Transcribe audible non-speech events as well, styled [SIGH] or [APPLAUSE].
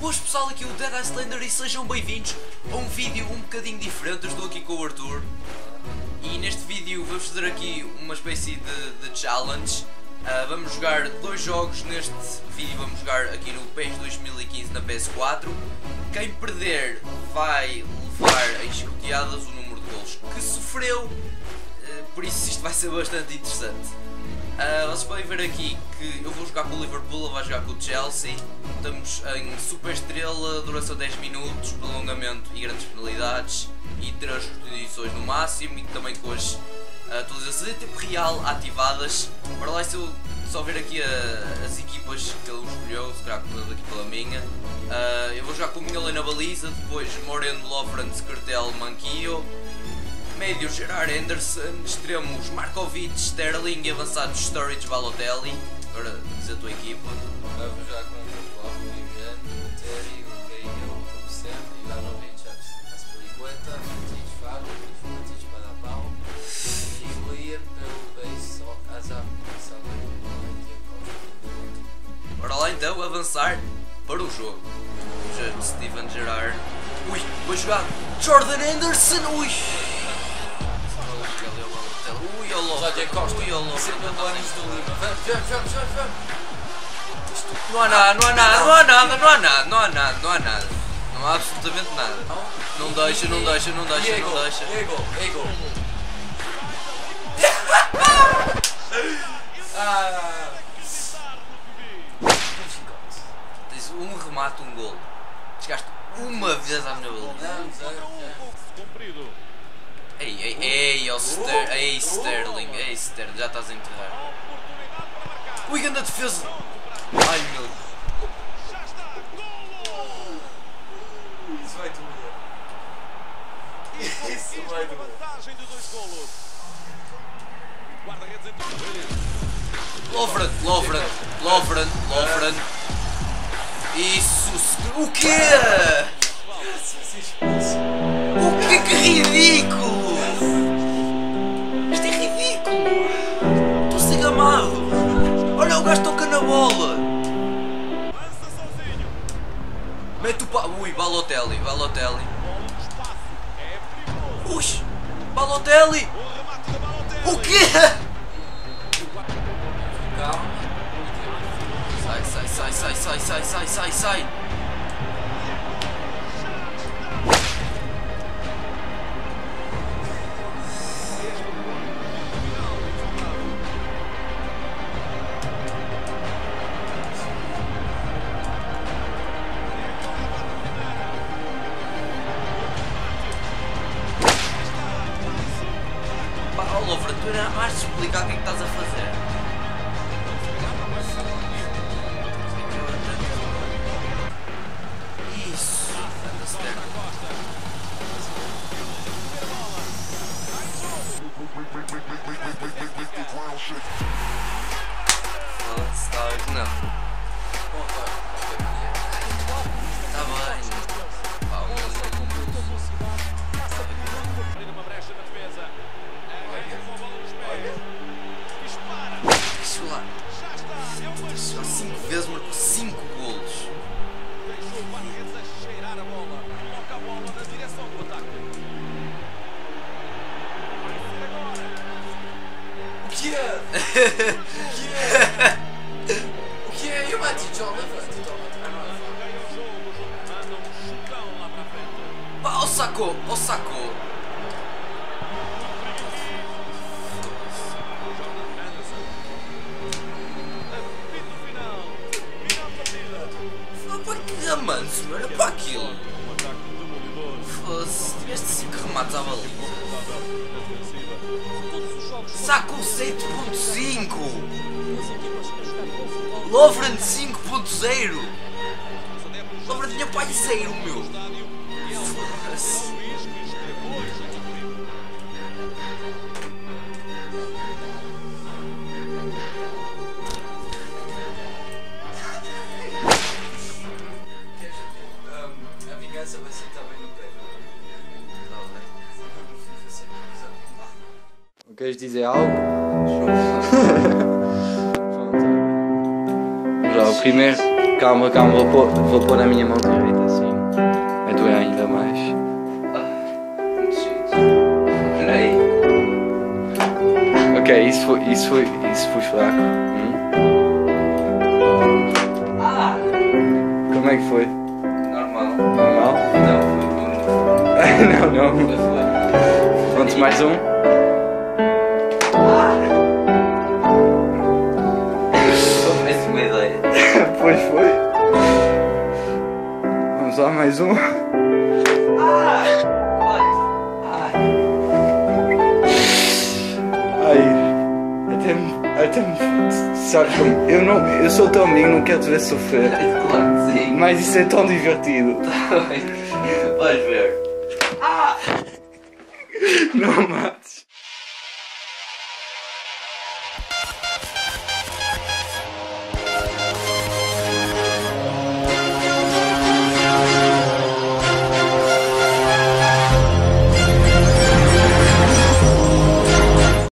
Boas pessoal, aqui é o Dead Icelander e sejam bem-vindos a um vídeo um bocadinho diferente. Eu estou aqui com o Arthur e neste vídeo vamos fazer aqui uma espécie de, de challenge. Uh, vamos jogar dois jogos neste vídeo, vamos jogar aqui no PES 2015 na PS4. Quem perder vai levar a escoteadas o número de gols que sofreu, uh, por isso isto vai ser bastante interessante. Uh, vocês podem ver aqui que eu vou jogar com o Liverpool, ele vai jogar com o Chelsea. Estamos em super estrela, duração 10 minutos, prolongamento e grandes penalidades e 3 edições no máximo e também com as atualizações em tempo real ativadas. Para lá se eu só ver aqui a, as equipas que ele escolheu, se calhar começando aqui pela minha. Uh, eu vou jogar com o Mignolet na baliza, depois Moreno, Lovren, Cartel, Manquillo. Médios Gerard Henderson, extremos Markovic, Sterling e avançados Storage Balotelli. Agora diz a tua equipa. Vamos já com o Klopp, Vivian, Terry, o Caio, como sempre, Ivanovic, Aspilicueta, Matic Fábio, Matic Padapau, e Liam pelo base, só Azar, Bora lá então avançar para o jogo. Steven Gerrard. Ui, vai jogar Jordan Henderson. Ui. Ui, ó louco. Jorge Costa, Ui, ó louco. sempre Antónios do Lima. Vamos, vamos, vamos, vamos, vamos. Não há nada, não há nada, não há nada, não há nada, não há nada, não há nada. Não há absolutamente nada. Não deixa, não deixa, não deixa, não deixa. Diego, Diego. [LAUGHS] Ah, Tens um remate, um gol. Chegaste uma vez à minha baliza. não, não. Ei, ei, ei, ó Ster ei Sterling, ei Sterling, já estás a enterrar. Ui, grande defesa! Ai meu Isso vai doer. Isso vai doer. Lovren, Lovren, Lovren, Lovren. Isso, o quê? Expulso. O quê? Que ridículo! Balotelli, Balotelli. Ui! Balotelli! O quê? Calma. Sai, sai, sai, sai, sai, sai, sai, sai, sai! Explicar o que é que estás a fazer. Isso. Foda-se, não. O que é? O que é? E o Matic, ó, levanta, toma. Ah, ó sacou, ó sacou. Pá, que ramanço, meu. Olha para aquilo. Foda-se, tiveste 5 remates à baliza. Sacou 7.5. Lovren 5.0. Lovren tinha pai zero, meu. Queres dizer algo? [LAUGHS] Pronto. Já o primeiro. Calma, calma, vou pôr, vou pôr a minha mão direita assim. Vai doer ainda mais. Peraí. Ok, isso foi, isso foi, isso foi fraco. Hum? Como é que foi? Normal. Normal? Não, foi [LAUGHS] não, não. foi. Pronto, mais um. Vamos lá, mais um. Ah! Ai, até me. Até me. Como? Eu, não, eu sou teu amigo, não quero te ver sofrer. Ai! Claro que sim. Mas isso é tão divertido. [LAUGHS] Vais ver. Ah! Não mates.